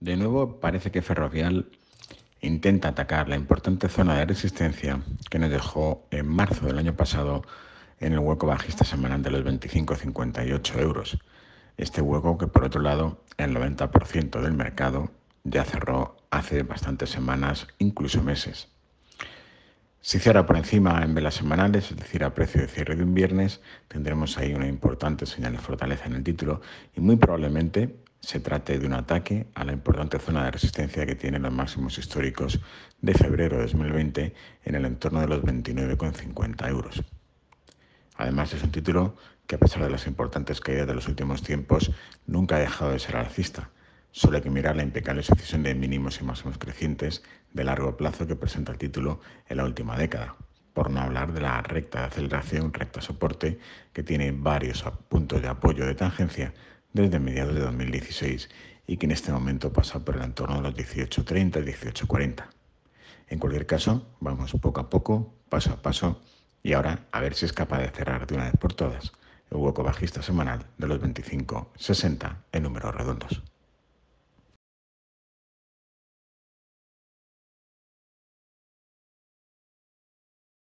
De nuevo, parece que Ferrovial intenta atacar la importante zona de resistencia que nos dejó en marzo del año pasado en el hueco bajista semanal de los 25,58 euros. Este hueco que por otro lado el 90% del mercado ya cerró hace bastantes semanas, incluso meses. Si cierra por encima en velas semanales, es decir, a precio de cierre de un viernes, tendremos ahí una importante señal de fortaleza en el título y muy probablemente se trate de un ataque a la importante zona de resistencia que tienen los máximos históricos de febrero de 2020 en el entorno de los 29,50 euros. Además es un título que a pesar de las importantes caídas de los últimos tiempos nunca ha dejado de ser alcista. Solo hay que mirar la impecable sucesión de mínimos y máximos crecientes de largo plazo que presenta el título en la última década, por no hablar de la recta de aceleración, recta soporte, que tiene varios puntos de apoyo de tangencia desde mediados de 2016 y que en este momento pasa por el entorno de los 18.30 y 18.40. En cualquier caso, vamos poco a poco, paso a paso, y ahora a ver si es capaz de cerrar de una vez por todas el hueco bajista semanal de los 25.60 en números redondos.